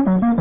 Mm-hmm.